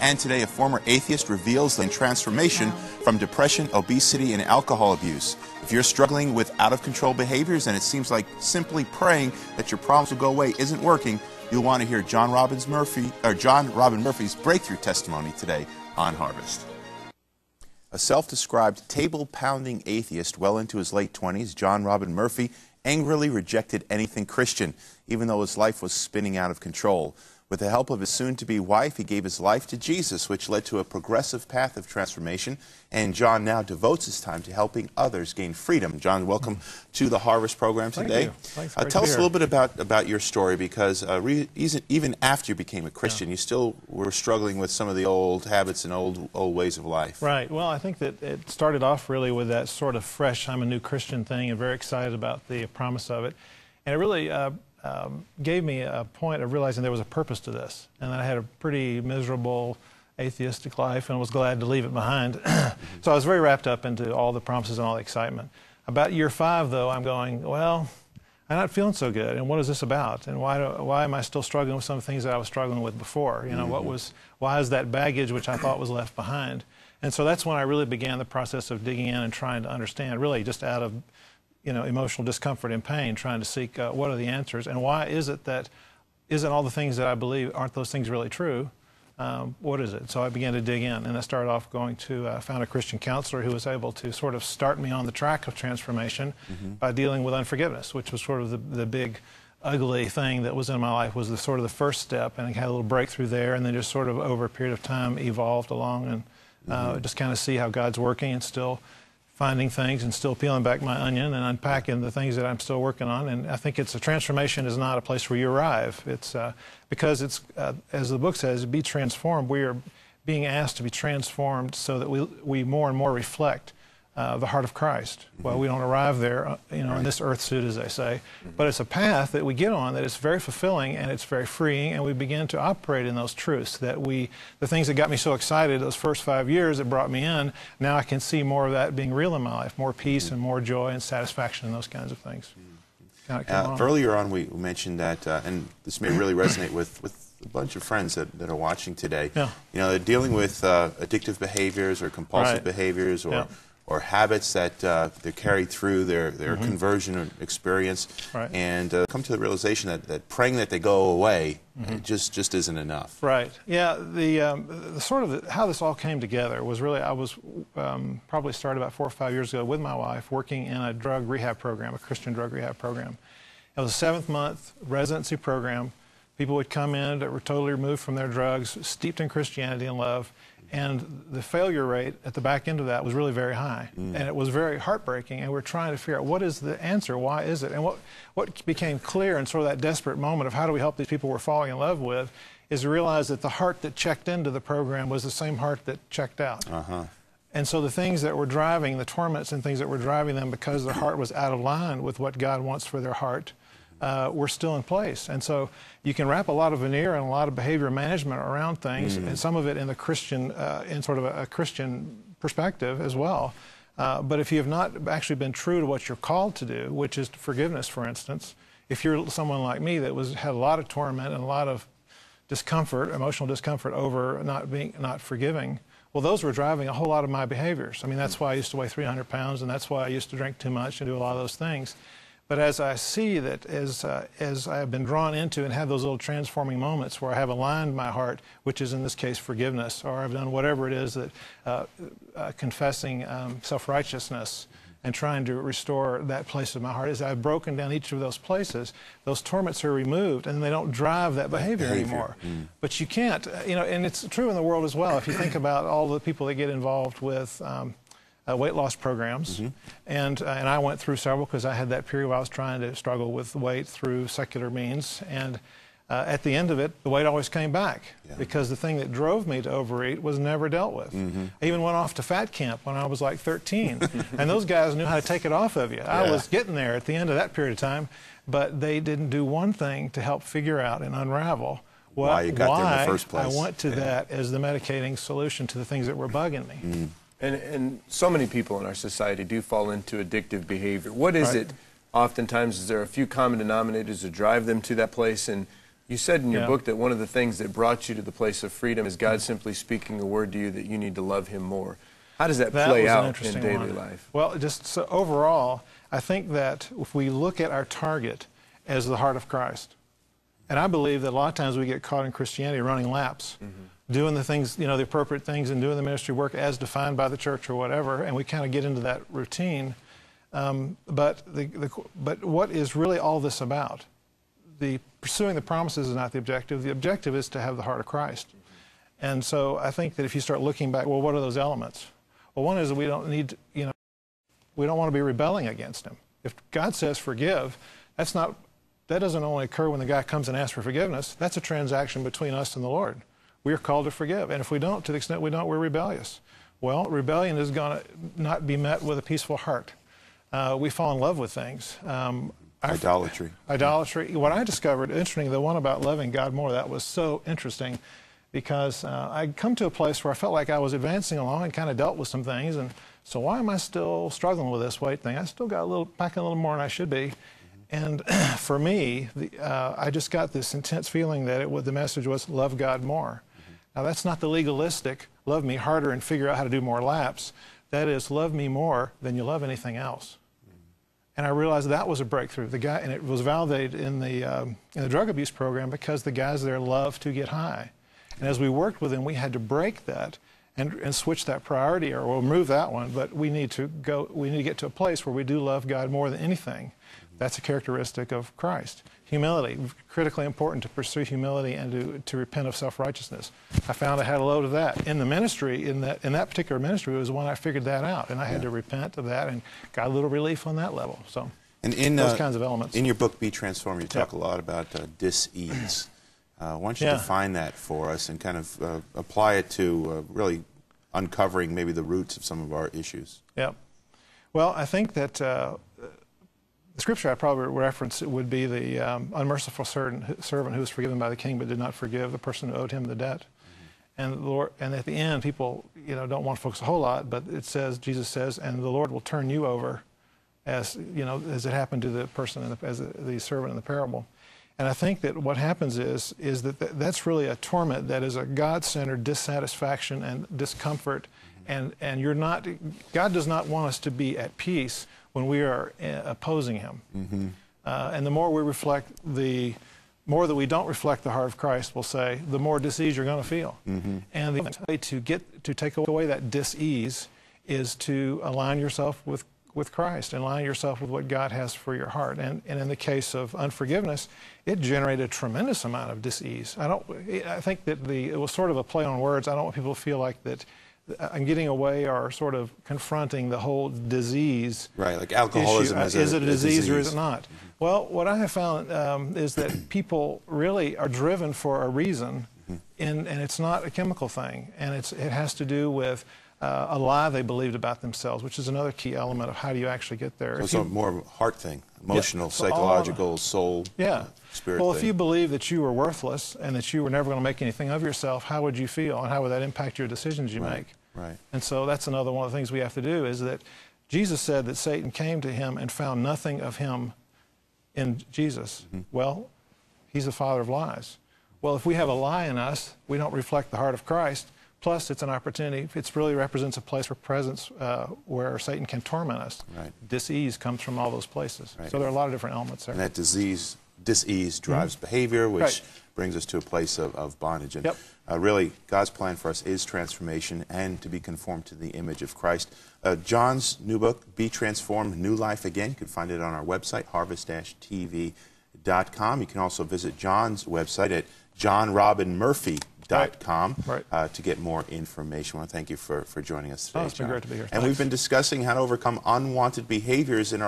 And today, a former atheist reveals the transformation from depression, obesity, and alcohol abuse. If you're struggling with out of control behaviors and it seems like simply praying that your problems will go away isn't working, you'll want to hear John Robbins Murphy or John Robin Murphy's breakthrough testimony today on Harvest. A self-described table-pounding atheist well into his late 20s, John Robin Murphy angrily rejected anything Christian, even though his life was spinning out of control. With the help of his soon-to-be wife, he gave his life to Jesus, which led to a progressive path of transformation. And John now devotes his time to helping others gain freedom. John, welcome to the Harvest program today. Thank you. uh, tell us a little bit about, about your story, because uh, even after you became a Christian, yeah. you still were struggling with some of the old habits and old old ways of life. Right. Well, I think that it started off really with that sort of fresh, I'm a new Christian thing, and very excited about the promise of it. And it really uh, um, gave me a point of realizing there was a purpose to this, and that I had a pretty miserable atheistic life and was glad to leave it behind. so I was very wrapped up into all the promises and all the excitement. About year five, though, I'm going, well, I'm not feeling so good, and what is this about? And why, do, why am I still struggling with some of the things that I was struggling with before? You know, mm-hmm. what was, why is that baggage which I thought was left behind? And so that's when I really began the process of digging in and trying to understand, really just out of you know, emotional discomfort and pain, trying to seek uh, what are the answers and why is it that isn't all the things that I believe aren't those things really true? Um, what is it? So I began to dig in, and I started off going to uh, found a Christian counselor who was able to sort of start me on the track of transformation mm-hmm. by dealing with unforgiveness, which was sort of the, the big ugly thing that was in my life was the sort of the first step, and I had a little breakthrough there, and then just sort of over a period of time evolved along and uh, mm-hmm. just kind of see how God's working and still finding things and still peeling back my onion and unpacking the things that I'm still working on. And I think it's a transformation is not a place where you arrive. It's uh, because it's, uh, as the book says, be transformed. We are being asked to be transformed so that we, we more and more reflect uh, the heart of Christ. Well, we don't arrive there, uh, you know, in this earth suit, as they say, but it's a path that we get on that is very fulfilling and it's very freeing, and we begin to operate in those truths that we, the things that got me so excited those first five years that brought me in, now I can see more of that being real in my life, more peace and more joy and satisfaction and those kinds of things. Uh, on. Earlier on, we mentioned that, uh, and this may really resonate with, with a bunch of friends that, that are watching today. Yeah. You know, they're dealing with uh, addictive behaviors or compulsive right. behaviors or yeah or habits that uh, they're carried through their, their mm-hmm. conversion experience right. and uh, come to the realization that, that praying that they go away mm-hmm. just, just isn't enough. Right. Yeah. The, um, the sort of the, how this all came together was really, I was um, probably started about four or five years ago with my wife working in a drug rehab program, a Christian drug rehab program. It was a seventh month residency program. People would come in that were totally removed from their drugs, steeped in Christianity and love and the failure rate at the back end of that was really very high. Mm. And it was very heartbreaking. And we're trying to figure out what is the answer? Why is it? And what, what became clear in sort of that desperate moment of how do we help these people we're falling in love with is to realize that the heart that checked into the program was the same heart that checked out. Uh-huh. And so the things that were driving, the torments and things that were driving them because their heart was out of line with what God wants for their heart, uh, were still in place. And so you can wrap a lot of veneer and a lot of behavior management around things, mm. and some of it in the Christian, uh, in sort of a, a, Christian perspective as well. Uh, but if you have not actually been true to what you're called to do, which is forgiveness, for instance, if you're someone like me that was had a lot of torment and a lot of discomfort, emotional discomfort over not being not forgiving, well, those were driving a whole lot of my behaviors. I mean, that's why I used to weigh 300 pounds, and that's why I used to drink too much and do a lot of those things. But as I see that, as, uh, as I have been drawn into and have those little transforming moments where I have aligned my heart, which is in this case forgiveness, or I've done whatever it is that uh, uh, confessing um, self righteousness and trying to restore that place of my heart, as I've broken down each of those places, those torments are removed and they don't drive that behavior, behavior. anymore. Mm. But you can't, uh, you know, and it's true in the world as well. If you think about all the people that get involved with, um, uh, weight loss programs, mm-hmm. and uh, and I went through several because I had that period where I was trying to struggle with weight through secular means, and uh, at the end of it, the weight always came back yeah. because the thing that drove me to overeat was never dealt with. Mm-hmm. I even went off to fat camp when I was like 13, and those guys knew how to take it off of you. Yeah. I was getting there at the end of that period of time, but they didn't do one thing to help figure out and unravel. What, why you got why there in the first place. I went to yeah. that as the medicating solution to the things that were bugging me. Mm. And, and so many people in our society do fall into addictive behavior. What is right. it? Oftentimes, is there a few common denominators that drive them to that place? And You said in your Yeah. book that one of the things that brought you to the place of freedom is God simply speaking a word to you that you need to love Him more. How does that, That play out in daily one. life? Well, just so overall, I think that if we look at our target as the heart of Christ, and I believe that a lot of times we get caught in Christianity running laps, doing the things, you know, the appropriate things and doing the ministry work as defined by the church or whatever, and we kind of get into that routine. Um, but, the, the, but what is really all this about? The pursuing the promises is not the objective. The objective is to have the heart of Christ. And so I think that if you start looking back, well, what are those elements? Well, one is that we don't need, you know, we don't want to be rebelling against Him. If God says forgive, that's not, that doesn't only occur when the guy comes and asks for forgiveness. That's a transaction between us and the Lord. We are called to forgive. And if we don't, to the extent we don't, we're rebellious. Well, rebellion is going to not be met with a peaceful heart. Uh, we fall in love with things. Um, Idolatry. idolatry. What I discovered, interesting, the one about loving God more, that was so interesting because uh, I'd come to a place where I felt like I was advancing along and kind of dealt with some things. And so, why am I still struggling with this weight thing? I still got a little, packing a little more than I should be. And for me, the, uh, I just got this intense feeling that it, the message was love God more. Now, that's not the legalistic, love me harder and figure out how to do more laps. That is, love me more than you love anything else. And I realized that was a breakthrough. The guy, and it was validated in the, um, in the drug abuse program because the guys there love to get high. And as we worked with them, we had to break that and, and switch that priority, or we'll move that one. But we need to go. We need to get to a place where we do love God more than anything. That's a characteristic of Christ. Humility, critically important to pursue humility and to, to repent of self-righteousness. I found I had a load of that in the ministry. In that in that particular ministry was when I figured that out, and I had to repent of that and got a little relief on that level. So. And in Those uh, kinds of elements. In your book, Be Transformed, you talk Yeah. a lot about uh, dis-ease. Uh, why don't you Yeah. define that for us and kind of uh, apply it to uh, really uncovering maybe the roots of some of our issues? Yep. Well, I think that uh, the scripture I probably reference would be the um, unmerciful servant, servant who was forgiven by the king but did not forgive the person who owed him the debt. And the Lord, and at the end, people you know don't want to focus a whole lot, but it says Jesus says, and the Lord will turn you over, as you know, as it happened to the person in the, as the, the servant in the parable. And I think that what happens is is that th- that's really a torment that is a God-centered dissatisfaction and discomfort, and and you're not. God does not want us to be at peace when we are uh, opposing Him. Uh, and the more we reflect the more that we don't reflect the heart of Christ, we'll say, the more disease you're going to feel. And the way to get to take away that disease is to align yourself with with Christ and align yourself with what God has for your heart. And, and in the case of unforgiveness, it generated a tremendous amount of disease. I don't. I think that the it was sort of a play on words. I don't want people to feel like that. I'm getting away or sort of confronting the whole disease Right, like alcoholism issue. as is a- it a a disease, or is it not? Well, what I have found um, is that people really are driven for a reason, Mm-hmm. and, and it's not a chemical thing, and it's, it has to do with uh, a lie they believed about themselves, which is another key element of how do you actually get there. So it's you- a more heart thing, emotional, so all- psychological, soul, yeah. uh, spirit well, thing. if you believe that you were worthless and that you were never going to make anything of yourself, how would you feel, and how would that impact your decisions you Right, make? Right. And so that's another one of the things we have to do is that Jesus said that Satan came to him and found nothing of him in Jesus. Mm-hmm. Well, he's the father of lies. Well, if we have a lie in us, we don't reflect the heart of Christ. Plus, it's an opportunity. It really represents a place where presence, uh, where Satan can torment us. Right. Disease comes from all those places. Right. So there are a lot of different elements there. and that disease, dis-ease drives behavior, which Right. brings us to a place of, of bondage. And Yep. uh, really, God's plan for us is transformation and to be conformed to the image of Christ. Uh, John's new book, Be Transformed, New Life Again, you can find it on our website, harvest-tv.com. You can also visit John's website at johnrobinmurphy.com Right. uh, to get more information. I want to thank you for, for joining us today, Oh, it's been John. great to be here. And we've been discussing how to overcome unwanted behaviors in our